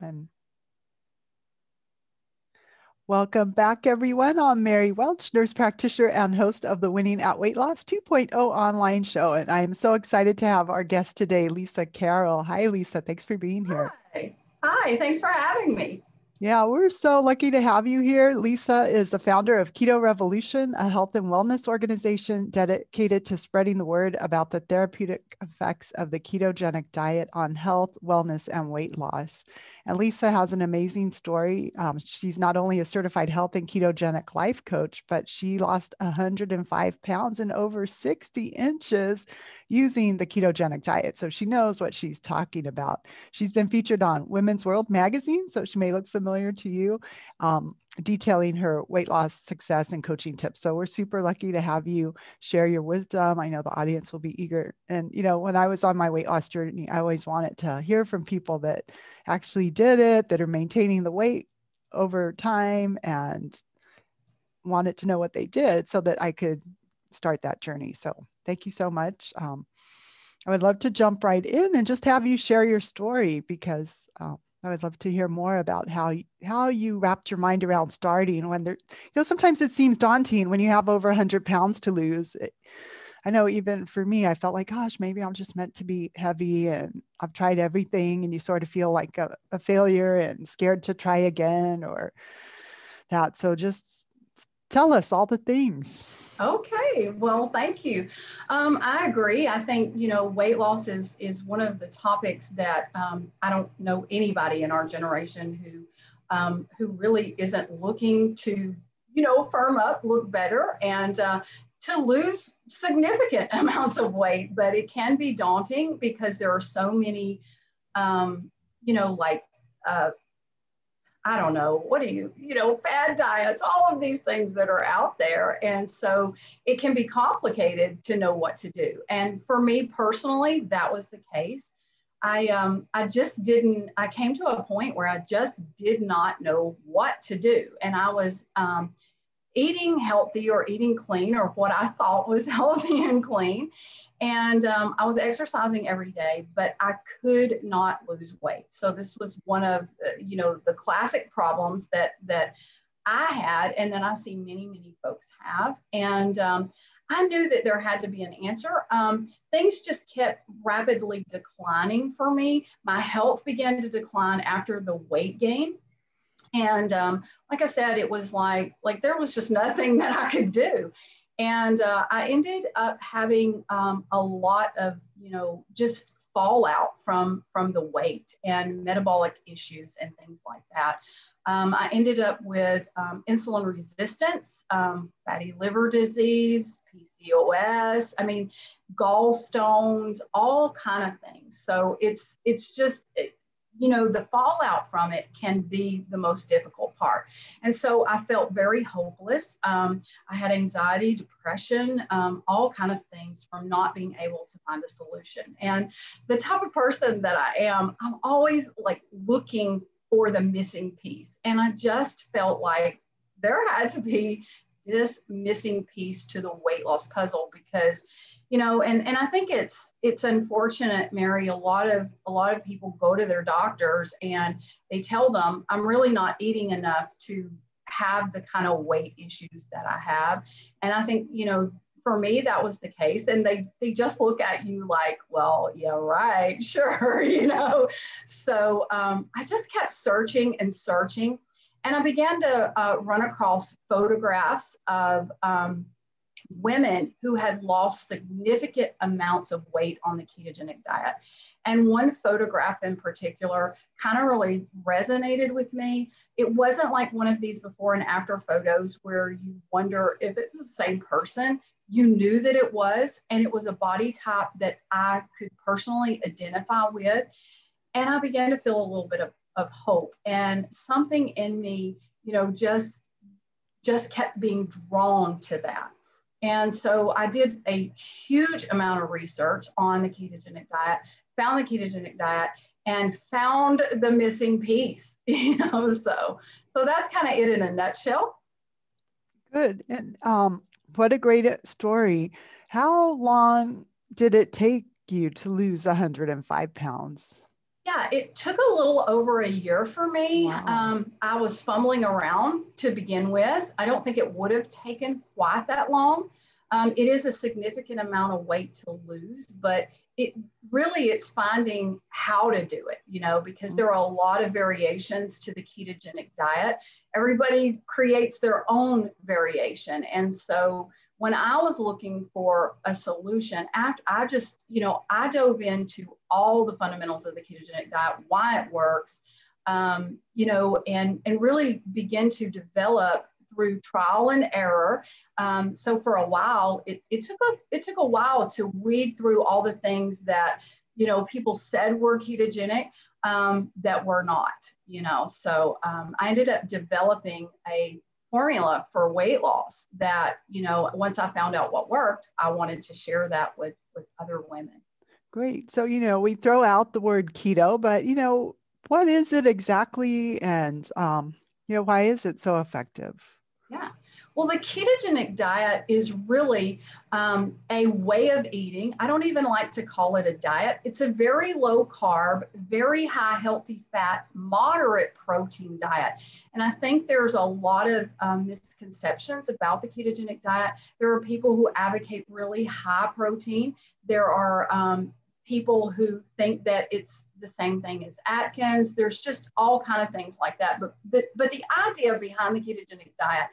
And welcome back, everyone. I'm Mary Welch, nurse practitioner and host of the Winning at Weight Loss 2.0 online show. And I'm so excited to have our guest today, Lisa Carroll. Hi, Lisa. Thanks for being here. Hi. Hi. Thanks for having me. Yeah, we're so lucky to have you here. Lisa is the founder of Keto Revolution, a health and wellness organization dedicated to spreading the word about the therapeutic effects of the ketogenic diet on health, wellness, and weight loss. And Lisa has an amazing story. Um, she's not only a certified health and ketogenic life coach, but she lost 105 pounds and over 60 inches using the ketogenic diet. So she knows what she's talking about. She's been featured on Women's World magazine, so she may look familiar to you, um, detailing her weight loss success and coaching tips. So we're super lucky to have you share your wisdom. I know the audience will be eager. And, you know, when I was on my weight loss journey, I always wanted to hear from people that actually did it, that are maintaining the weight over time and wanted to know what they did so that I could start that journey. So thank you so much. Um, I would love to jump right in and just have you share your story because uh, I would love to hear more about how how you wrapped your mind around starting when there, you know, sometimes it seems daunting when you have over 100 pounds to lose. It, I know even for me, I felt like, gosh, maybe I'm just meant to be heavy and I've tried everything, and you sort of feel like a, a failure and scared to try again or that. So just tell us all the things. Okay, well, thank you. Um, I agree. I think you know weight loss is is one of the topics that um, I don't know anybody in our generation who um, who really isn't looking to you know firm up, look better, and uh, to lose significant amounts of weight. But it can be daunting because there are so many, um, you know, like uh, I don't know, what do you, you know, fad diets, all of these things that are out there. And so it can be complicated to know what to do. And for me personally, that was the case. I um I just didn't I came to a point where I just did not know what to do. And I was um eating healthy or eating clean or what I thought was healthy and clean. And um, I was exercising every day, but I could not lose weight. So this was one of uh, you know the classic problems that that I had, and then I see many many folks have. And um, I knew that there had to be an answer. Um, things just kept rapidly declining for me. My health began to decline after the weight gain and um, like I said, it was like like there was just nothing that I could do. And uh, I ended up having um, a lot of, you know, just fallout from from the weight and metabolic issues and things like that. Um, I ended up with um, insulin resistance, um, fatty liver disease, PCOS. I mean, gallstones, all kind of things. So it's it's just it, you know, the fallout from it can be the most difficult part. And so I felt very hopeless. Um, I had anxiety, depression, um, all kind of things from not being able to find a solution. And the type of person that I am, I'm always like looking for the missing piece. And I just felt like there had to be this missing piece to the weight loss puzzle because you know and and i think it's it's unfortunate mary a lot of a lot of people go to their doctors and they tell them i'm really not eating enough to have the kind of weight issues that i have. And i think you know for me that was the case. And they they just look at you like well yeah right sure you know? So um, i just kept searching and searching and i began to uh, run across photographs of um, women who had lost significant amounts of weight on the ketogenic diet. And one photograph in particular kind of really resonated with me. It wasn't like one of these before and after photos where you wonder if it's the same person. You knew that it was, and it was a body type that I could personally identify with. And I began to feel a little bit of, of hope. And something in me, you know, just just kept being drawn to that. And so I did a huge amount of research on the ketogenic diet, found the ketogenic diet, and found the missing piece. You know, so so that's kind of it in a nutshell. Good. And um, what a great story. How long did it take you to lose 105 pounds? Yeah, it took a little over a year for me. Wow. Um, I was fumbling around to begin with. I don't think it would have taken quite that long. Um, it is a significant amount of weight to lose, but it really it's finding how to do it, you know, because there are a lot of variations to the ketogenic diet. Everybody creates their own variation. And so when I was looking for a solution, after I just, you know, I dove into all the fundamentals of the ketogenic diet, why it works, um, you know, and and really begin to develop through trial and error. Um, so for a while, it, it took a it took a while to weed through all the things that you know people said were ketogenic um, that were not. You know, so um, I ended up developing a formula for weight loss that you know once I found out what worked, I wanted to share that with with other women. Great. So you know we throw out the word keto, but you know what is it exactly, and um, you know why is it so effective? Yeah. Well, the ketogenic diet is really um, a way of eating. I don't even like to call it a diet. It's a very low carb, very high healthy fat, moderate protein diet. And I think there's a lot of um, misconceptions about the ketogenic diet. There are people who advocate really high protein. There are um, people who think that it's the same thing as Atkins. There's just all kind of things like that. But the, but the idea behind the ketogenic diet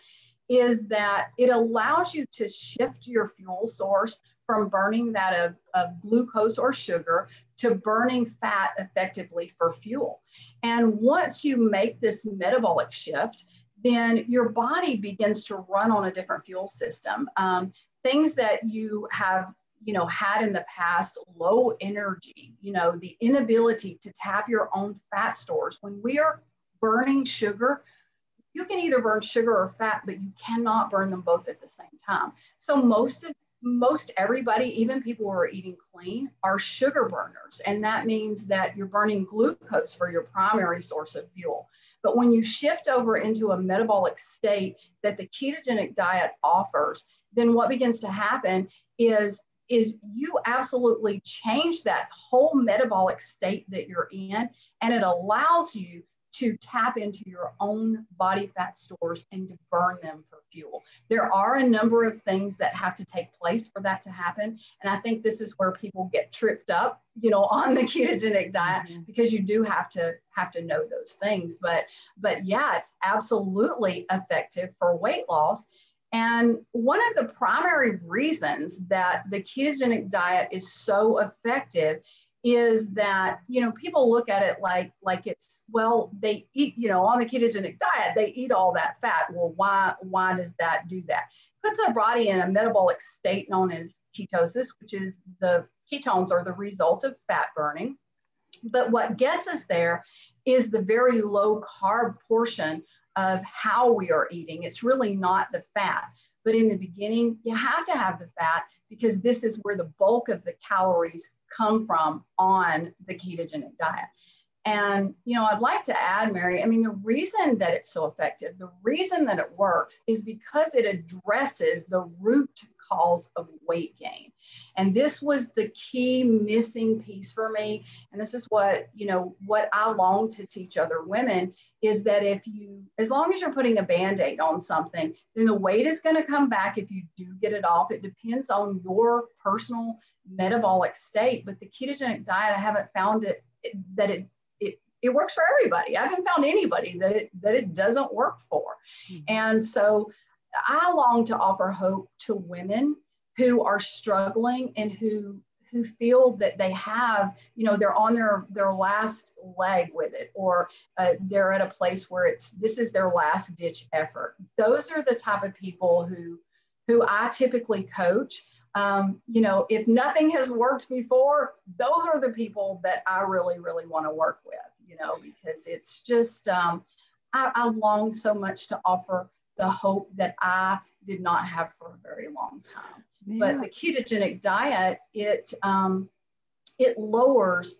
is that it allows you to shift your fuel source from burning that of, of glucose or sugar to burning fat effectively for fuel. And once you make this metabolic shift, then your body begins to run on a different fuel system. Um, things that you have you know had in the past low energy you know the inability to tap your own fat stores when we are burning sugar you can either burn sugar or fat but you cannot burn them both at the same time. So most of most everybody even people who are eating clean are sugar burners. And that means that you're burning glucose for your primary source of fuel. But when you shift over into a metabolic state that the ketogenic diet offers then what begins to happen is is you absolutely change that whole metabolic state that you're in and it allows you to tap into your own body fat stores and to burn them for fuel. There are a number of things that have to take place for that to happen. And I think this is where people get tripped up, you know, on the ketogenic diet mm-hmm. because you do have to have to know those things. But but yeah, it's absolutely effective for weight loss. And one of the primary reasons that the ketogenic diet is so effective is that you know people look at it like like it's well they eat you know on the ketogenic diet they eat all that fat well why why does that do that puts our body in a metabolic state known as ketosis which is the ketones are the result of fat burning but what gets us there is the very low carb portion of how we are eating. It's really not the fat. But in the beginning, you have to have the fat because this is where the bulk of the calories come from on the ketogenic diet. And, you know, I'd like to add, Mary, I mean, the reason that it's so effective, the reason that it works is because it addresses the root cause of weight gain. And this was the key missing piece for me. And this is what, you know, what I long to teach other women is that if you, as long as you're putting a band aid on something, then the weight is going to come back if you do get it off. It depends on your personal metabolic state. But the ketogenic diet, I haven't found it that it it works for everybody. I haven't found anybody that it that it doesn't work for. Mm-hmm. And so I long to offer hope to women who are struggling and who who feel that they have you know they're on their their last leg with it or uh, they're at a place where it's this is their last ditch effort those are the type of people who who i typically coach um, you know if nothing has worked before those are the people that i really really want to work with you know because it's just um, I, I long so much to offer the hope that I did not have for a very long time. Yeah. But the ketogenic diet, it um, it lowers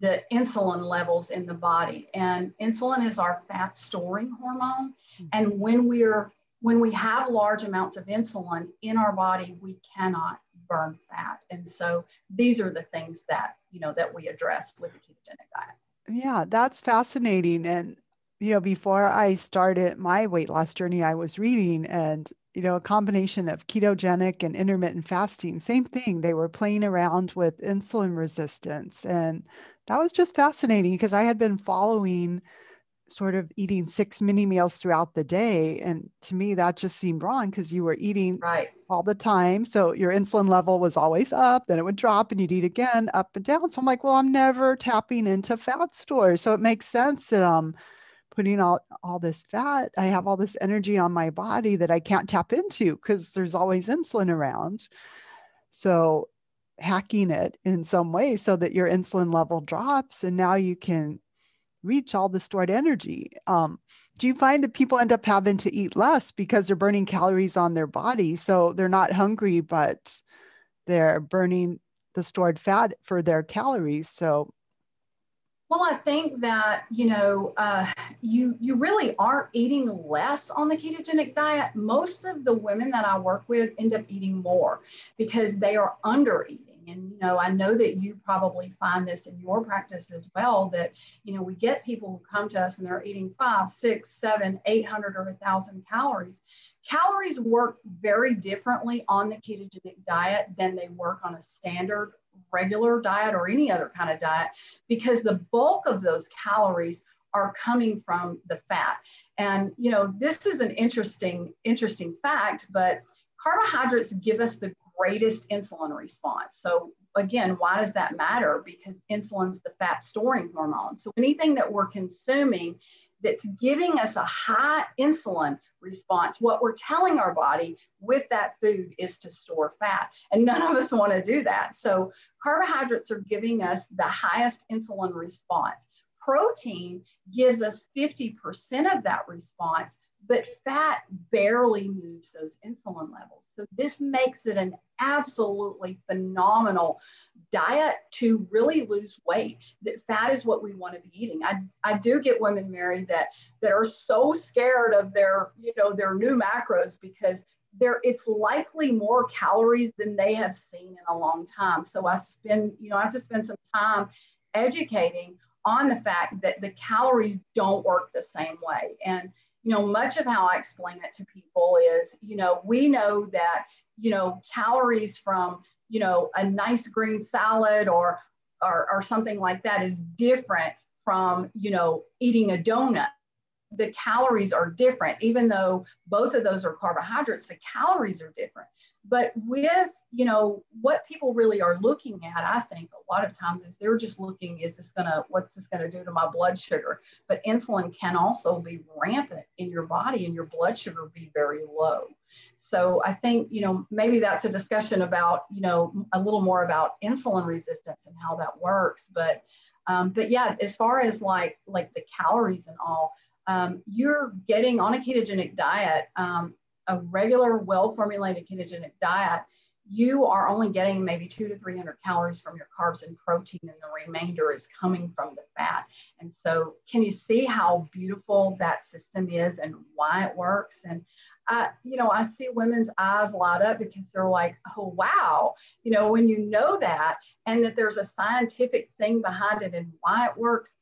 the insulin levels in the body, and insulin is our fat storing hormone. Mm-hmm. And when we're when we have large amounts of insulin in our body, we cannot burn fat. And so these are the things that, you know, that we address with the ketogenic diet. Yeah, that's fascinating. And, you know, before I started my weight loss journey, I was reading and, you know, a combination of ketogenic and intermittent fasting, same thing. They were playing around with insulin resistance. And that was just fascinating because I had been following sort of eating six mini meals throughout the day. And to me, that just seemed wrong because you were eating right. all the time. So your insulin level was always up, then it would drop and you'd eat again, up and down. So I'm like, well, I'm never tapping into fat stores. So it makes sense that I'm putting all, all this fat. I have all this energy on my body that I can't tap into because there's always insulin around. So hacking it in some way so that your insulin level drops and now you can reach all the stored energy. Um, do you find that people end up having to eat less because they're burning calories on their body? So they're not hungry, but they're burning the stored fat for their calories. So well, I think that you know uh, you you really aren't eating less on the ketogenic diet. Most of the women that I work with end up eating more because they are under eating. And, you know, I know that you probably find this in your practice as well that, you know, we get people who come to us and they're eating five, six, seven, 800 or a thousand calories. Calories work very differently on the ketogenic diet than they work on a standard regular diet or any other kind of diet because the bulk of those calories are coming from the fat. And you know, this is an interesting interesting fact, but carbohydrates give us the greatest insulin response. So again, why does that matter? Because insulin's the fat storing hormone. So anything that we're consuming that's giving us a high insulin response, what we're telling our body with that food is to store fat. And none of us want to do that. So carbohydrates are giving us the highest insulin response. Protein gives us 50% of that response, but fat barely moves those insulin levels. So this makes it an absolutely phenomenal diet to really lose weight. That fat is what we want to be eating. I, I do get women Mary that that are so scared of their, you know, their new macros because there it's likely more calories than they have seen in a long time. So I spend, you know, I have to spend some time educating on the fact that the calories don't work the same way. And you know, much of how I explain it to people is, you know, we know that, you know, calories from, you know, a nice green salad or, or, or something like that is different from, you know, eating a donut the calories are different. Even though both of those are carbohydrates the calories are different. But with you know what people really are looking at i think a lot of times is they're just looking is this gonna what's this gonna do to my blood sugar? But insulin can also be rampant in your body and your blood sugar be very low. So i think you know maybe that's a discussion about you know a little more about insulin resistance and how that works. But um, but yeah as far as like like the calories and all um, you're getting on a ketogenic diet, um, a regular, well formulated ketogenic diet, you are only getting maybe two to 300 calories from your carbs and protein, and the remainder is coming from the fat. And so, can you see how beautiful that system is and why it works? And I, you know, I see women's eyes light up because they're like, oh, wow, you know, when you know that and that there's a scientific thing behind it and why it works,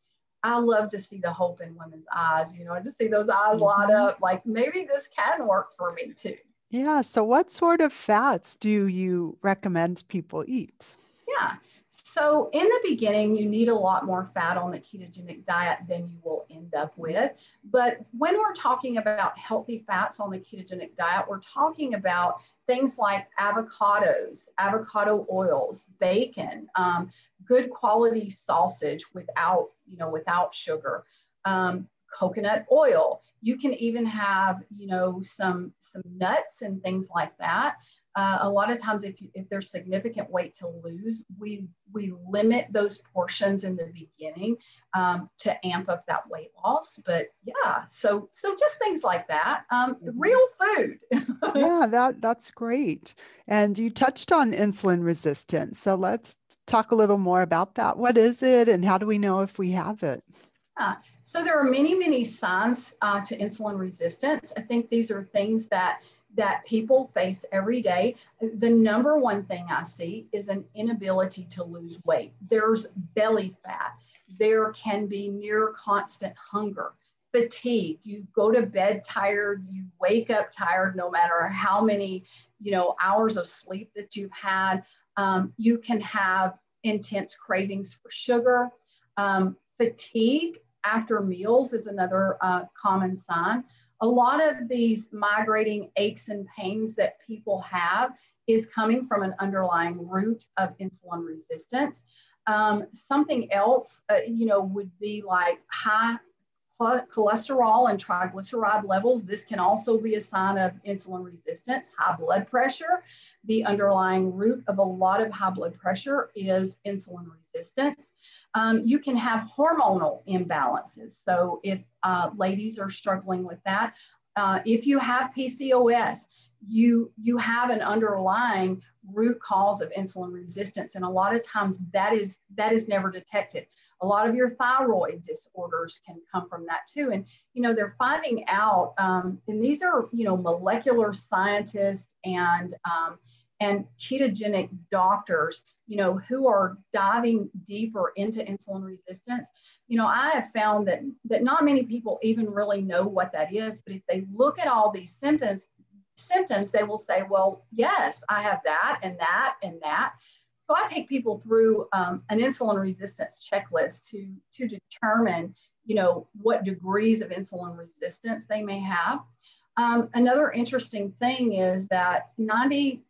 I love to see the hope in women's eyes. You know, I just see those eyes light mm-hmm. up like maybe this can work for me too. Yeah. So, what sort of fats do you recommend people eat? Yeah. So, in the beginning, you need a lot more fat on the ketogenic diet than you will end up with. But when we're talking about healthy fats on the ketogenic diet, we're talking about things like avocados, avocado oils, bacon, um, good quality sausage without, you know, without sugar. Um, coconut oil. You can even have, you know, some some nuts and things like that. Uh, a lot of times, if, you, if there's significant weight to lose, we, we limit those portions in the beginning um, to amp up that weight loss. But yeah, so so just things like that. Um, mm-hmm. real food. yeah, that that's great. And you touched on insulin resistance, so let's talk a little more about that. What is it, and how do we know if we have it? Uh, so there are many, many signs uh, to insulin resistance. I think these are things that that people face every day. The number one thing I see is an inability to lose weight. There's belly fat. There can be near constant hunger, fatigue. You go to bed tired, you wake up tired no matter how many, you know, hours of sleep that you've had. Um, you can have intense cravings for sugar. Um, fatigue after meals is another uh, common sign a lot of these migrating aches and pains that people have is coming from an underlying root of insulin resistance. Um, something else, uh, you know, would be like high cholesterol and triglyceride levels. This can also be a sign of insulin resistance, high blood pressure. The underlying root of a lot of high blood pressure is insulin resistance. Um, you can have hormonal imbalances. So if uh, ladies are struggling with that, uh, if you have PCOS, you you have an underlying root cause of insulin resistance, and a lot of times that is that is never detected. A lot of your thyroid disorders can come from that too, and you know they're finding out, um, and these are you know molecular scientists and um, and ketogenic doctors you know, who are diving deeper into insulin resistance, you know, I have found that that not many people even really know what that is. But if they look at all these symptoms, symptoms, they will say, well, yes, I have that and that and that. So I take people through um, an insulin resistance checklist to to determine, you know, what degrees of insulin resistance they may have. Um, another interesting thing is that 90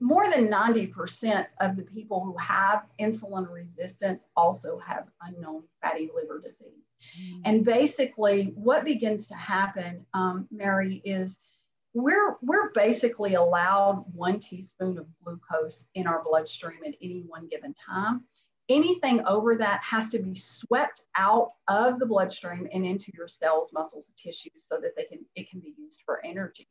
more than 90% of the people who have insulin resistance also have unknown fatty liver disease. Mm. And basically, what begins to happen, um, Mary, is we're, we're basically allowed one teaspoon of glucose in our bloodstream at any one given time. Anything over that has to be swept out of the bloodstream and into your cells, muscles, tissues so that they can, it can be used for energy.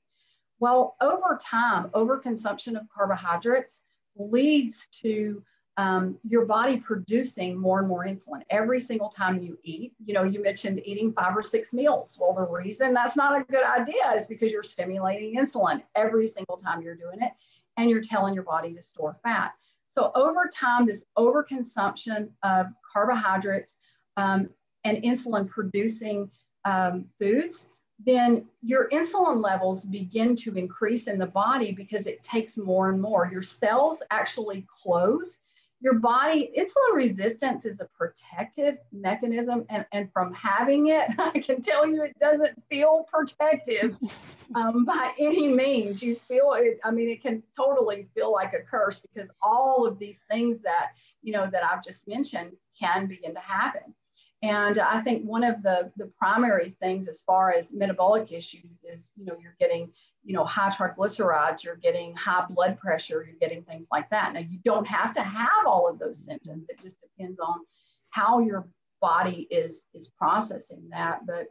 Well, over time, overconsumption of carbohydrates leads to um, your body producing more and more insulin every single time you eat. You know, you mentioned eating five or six meals. Well, the reason that's not a good idea is because you're stimulating insulin every single time you're doing it, and you're telling your body to store fat. So over time, this overconsumption of carbohydrates um, and insulin producing um, foods then your insulin levels begin to increase in the body because it takes more and more. Your cells actually close. Your body, insulin resistance is a protective mechanism. And, and from having it, I can tell you it doesn't feel protective um, by any means. You feel it, I mean, it can totally feel like a curse because all of these things that, you know, that I've just mentioned can begin to happen. And I think one of the, the primary things as far as metabolic issues is, you know, you're getting, you know, high triglycerides, you're getting high blood pressure, you're getting things like that. Now, you don't have to have all of those symptoms. It just depends on how your body is, is processing that. But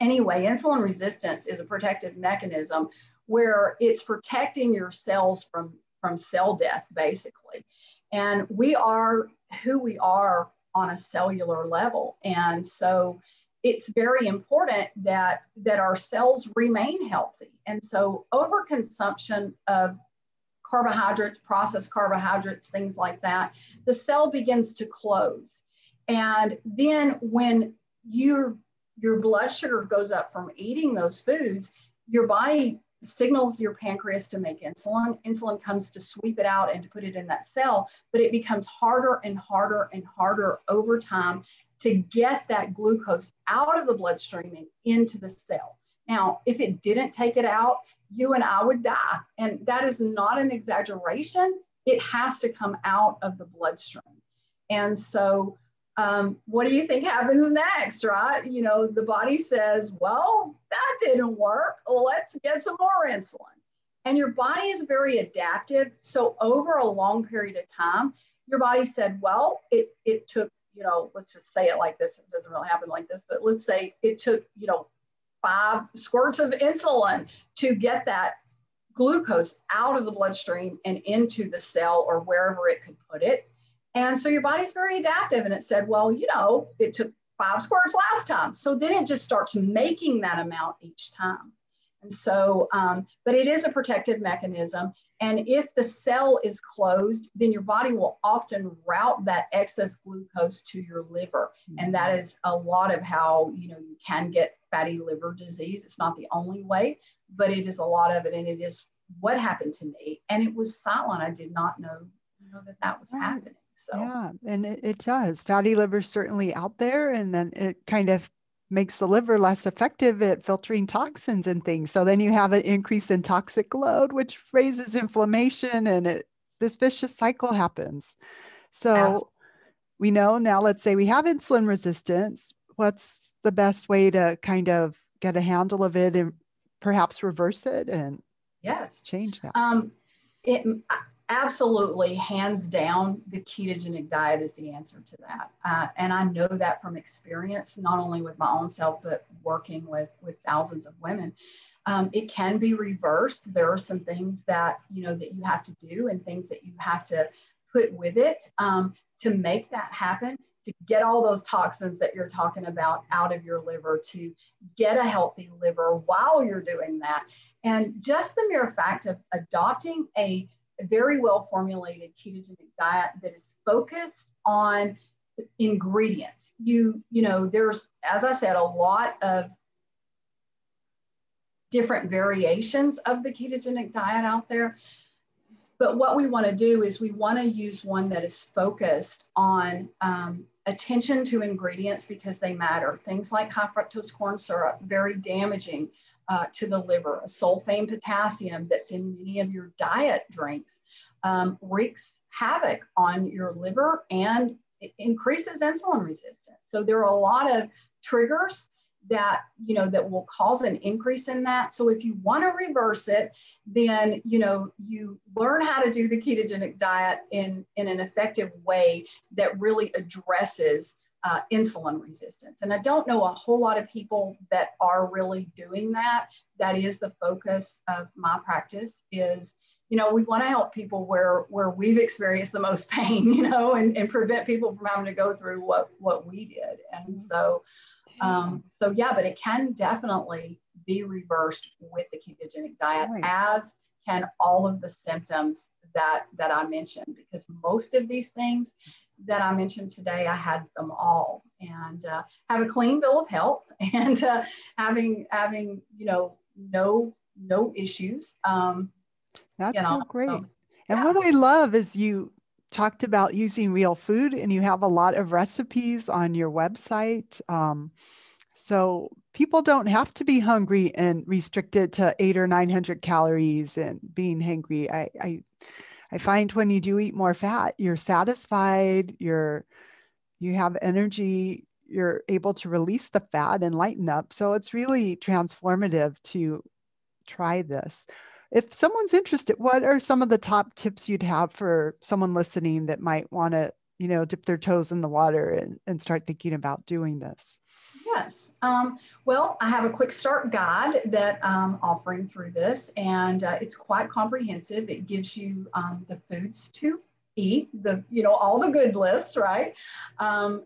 anyway, insulin resistance is a protective mechanism where it's protecting your cells from, from cell death, basically. And we are who we are on a cellular level. And so it's very important that, that our cells remain healthy. And so overconsumption of carbohydrates, processed carbohydrates, things like that, the cell begins to close. And then when your, your blood sugar goes up from eating those foods, your body signals your pancreas to make insulin. Insulin comes to sweep it out and to put it in that cell, but it becomes harder and harder and harder over time to get that glucose out of the bloodstream and into the cell. Now, if it didn't take it out, you and I would die. And that is not an exaggeration. It has to come out of the bloodstream. And so um, what do you think happens next, right? You know, the body says, well, that didn't work. Let's get some more insulin. And your body is very adaptive. So over a long period of time, your body said, well, it, it took, you know, let's just say it like this. It doesn't really happen like this, but let's say it took, you know, five squirts of insulin to get that glucose out of the bloodstream and into the cell or wherever it could put it. And so your body's very adaptive. And it said, well, you know, it took five squares last time. So then it just starts making that amount each time. And so, um, but it is a protective mechanism. And if the cell is closed, then your body will often route that excess glucose to your liver. And that is a lot of how, you know, you can get fatty liver disease. It's not the only way, but it is a lot of it. And it is what happened to me. And it was silent. I did not know, you know that that was happening. So yeah, and it, it does. Fatty liver certainly out there, and then it kind of makes the liver less effective at filtering toxins and things. So then you have an increase in toxic load, which raises inflammation, and it this vicious cycle happens. So Absolutely. we know now. Let's say we have insulin resistance. What's the best way to kind of get a handle of it and perhaps reverse it and yes change that? Um, it absolutely hands down the ketogenic diet is the answer to that. Uh, and i know that from experience not only with my own self but working with with thousands of women. Um, it can be reversed. There are some things that you know that you have to do and things that you have to put with it um, to make that happen to get all those toxins that you're talking about out of your liver to get a healthy liver while you're doing that. And just the mere fact of adopting a a very well formulated ketogenic diet that is focused on ingredients. You, you know, there's, as I said, a lot of different variations of the ketogenic diet out there. But what we want to do is we want to use one that is focused on um, attention to ingredients because they matter. Things like high fructose corn syrup, very damaging uh, to the liver. Acesulfame potassium that's in many of your diet drinks um, wreaks havoc on your liver and increases insulin resistance. So there are a lot of triggers that you know that will cause an increase in that so if you want to reverse it then you know you learn how to do the ketogenic diet in in an effective way that really addresses uh, insulin resistance. And I don't know a whole lot of people that are really doing that. That is the focus of my practice is, you know, we want to help people where, where we've experienced the most pain, you know, and, and prevent people from having to go through what, what we did. And so, um, so yeah, but it can definitely be reversed with the ketogenic diet right. as can all of the symptoms that, that I mentioned, because most of these things that I mentioned today, I had them all and uh, have a clean bill of health and uh, having having you know no no issues. Um, That's you know, so great. and yeah. what I love is you talked about using real food and you have a lot of recipes on your website. Um, so people don't have to be hungry and restricted to eight or 900 calories and being hungry. I, I I find when you do eat more fat, you're satisfied, you're you have energy, you're able to release the fat and lighten up. So it's really transformative to try this. If someone's interested, what are some of the top tips you'd have for someone listening that might want to, you know, dip their toes in the water and, and start thinking about doing this? Yes. Um, well, I have a quick start guide that I'm offering through this, and uh, it's quite comprehensive. It gives you um, the foods to eat, the you know all the good list, right? Um,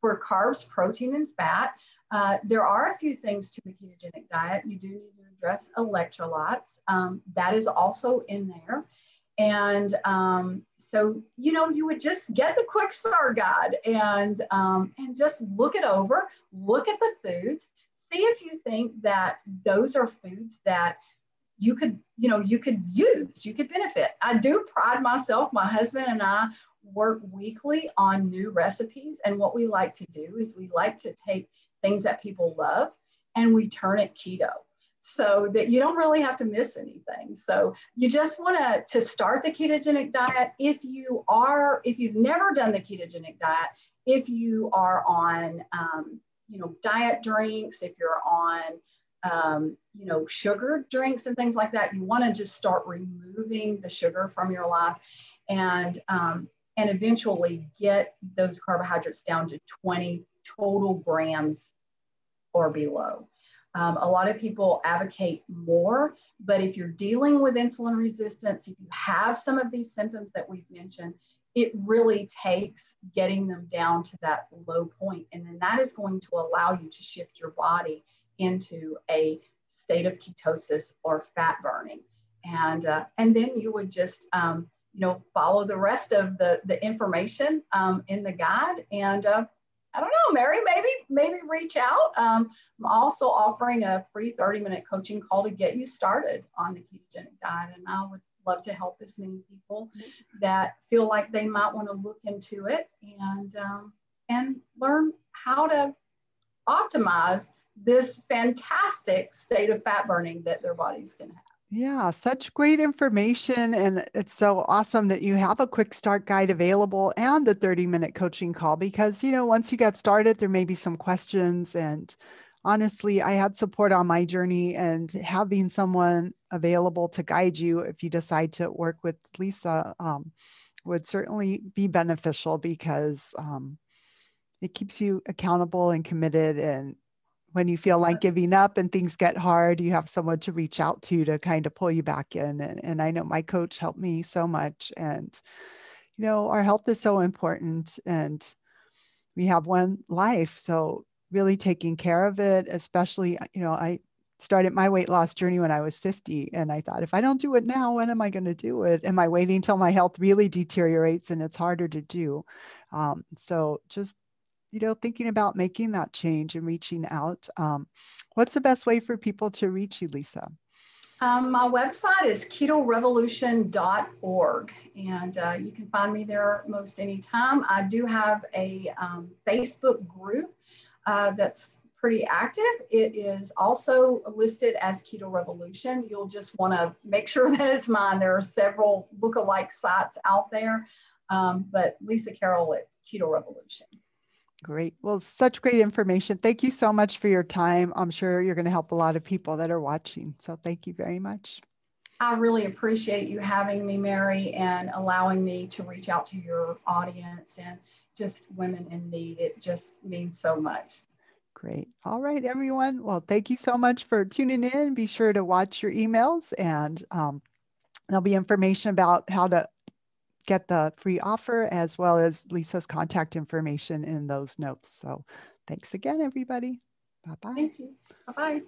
for carbs, protein, and fat. Uh, there are a few things to the ketogenic diet. You do need to address electrolytes. Um, that is also in there. And um, so, you know, you would just get the quick start guide and, um, and just look it over, look at the foods, see if you think that those are foods that you could, you know, you could use, you could benefit. I do pride myself, my husband and I work weekly on new recipes. And what we like to do is we like to take things that people love and we turn it keto so that you don't really have to miss anything. So you just want to to start the ketogenic diet if you are if you've never done the ketogenic diet, if you are on um, you know diet drinks, if you're on um, you know sugar drinks and things like that, you want to just start removing the sugar from your life, and um, and eventually get those carbohydrates down to 20 total grams or below. Um, a lot of people advocate more, but if you're dealing with insulin resistance, if you have some of these symptoms that we've mentioned, it really takes getting them down to that low point. And then that is going to allow you to shift your body into a state of ketosis or fat burning. And, uh, and then you would just, um, you know, follow the rest of the, the information um, in the guide. And uh, I don't know, Mary, maybe, maybe reach out. Um, I'm also offering a free 30 minute coaching call to get you started on the ketogenic diet. And I would love to help as many people that feel like they might want to look into it and, um, and learn how to optimize this fantastic state of fat burning that their bodies can have. Yeah, such great information. And it's so awesome that you have a quick start guide available and the 30 minute coaching call because, you know, once you get started, there may be some questions. And honestly, I had support on my journey and having someone available to guide you if you decide to work with Lisa um, would certainly be beneficial because um, it keeps you accountable and committed and when you feel like giving up and things get hard, you have someone to reach out to to kind of pull you back in. And, and I know my coach helped me so much. And, you know, our health is so important and we have one life. So, really taking care of it, especially, you know, I started my weight loss journey when I was 50. And I thought, if I don't do it now, when am I going to do it? Am I waiting until my health really deteriorates and it's harder to do? Um, so, just you know, thinking about making that change and reaching out. Um, what's the best way for people to reach you, Lisa? Um, my website is ketorevolution.org, and uh, you can find me there most anytime. I do have a um, Facebook group uh, that's pretty active. It is also listed as Keto Revolution. You'll just want to make sure that it's mine. There are several look-alike sites out there, um, but Lisa Carroll at Keto Revolution. Great. Well, such great information. Thank you so much for your time. I'm sure you're going to help a lot of people that are watching. So thank you very much. I really appreciate you having me, Mary, and allowing me to reach out to your audience and just women in need. It just means so much. Great. All right, everyone. Well, thank you so much for tuning in. Be sure to watch your emails and um, there'll be information about how to get the free offer as well as Lisa's contact information in those notes. So thanks again, everybody. Bye-bye. Thank you. Bye-bye.